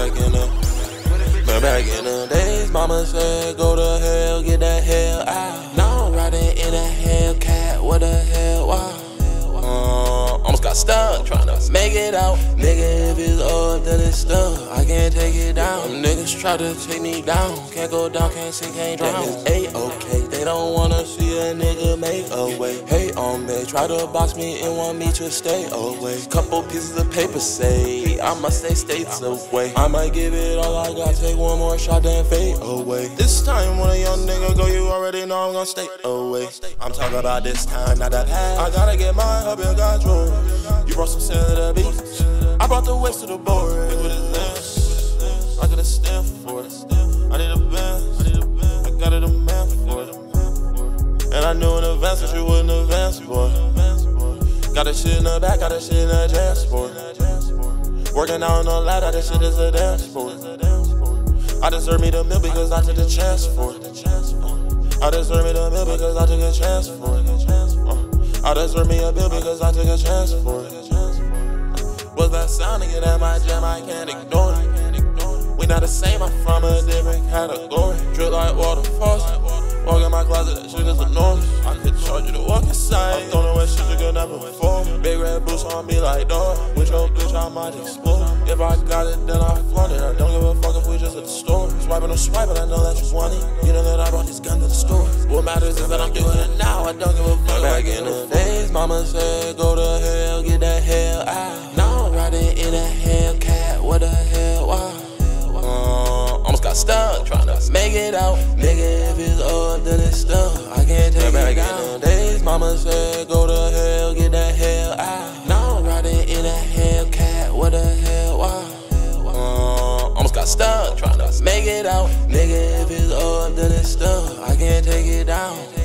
back in the, but back in the days, mama said, go to hell, get the hell out. Now I'm riding in a Hellcat, what the hell, why? Uh, almost got stuck trying to make it out. Nigga, if it's up, then it's stuck. I can't take it down. Niggas try to take me down. Can't go down, can't sink, can't drown. That is A-okay. They don't wanna see a nigga make a way. Hate on me, try to box me and want me to stay away. Couple pieces of paper say I must stay states away. I might give it all I got, take one more shot, then fade away. This time when a young nigga go, you already know I'm gonna stay away. I'm talking about this time, not the past. I gotta get my hub in control. You brought some sand to beach. I brought the waist to the board. What it is. I gotta stand for it. I need a band. I got it a man for it. And I knew in advance that you wouldn't advance, boy. Got that shit in the back, got that shit in the boy. Working out on the ladder, that shit is a dance, boy. I deserve me the mill because I took the chance for it. I deserve me the mill because I took a chance for it. Uh, I deserve me a bill because I took a chance for it. Was that at my jam? I can't ignore it. We not the same, I'm from a different category. Drip like waterfalls. Walk in my closet, that shit is enormous. I could charge you to walk inside. I'm throwing away shit you could never afford. Big red boots on me like dog. With your bitch, I might explore. If I got it, then I flaunt it. I don't give a fuck if we just at the store. Swiping or swiping, I know that you want it. You know that I brought this gun to the store. What matters is that I'm doing it now. I don't give a fuck. Back in the days, mama said, go to hell the hell why? Uh, almost got stuck trying to make it out. Nigga, if it's up, then it's stuck. I can't take back in the days. Mama said, go to hell, get that hell out. Now I'm riding in a Hellcat. What the hell why? Uh, almost got stuck trying to make it out. Nigga, if it's up, then it's stuck. I can't take it down.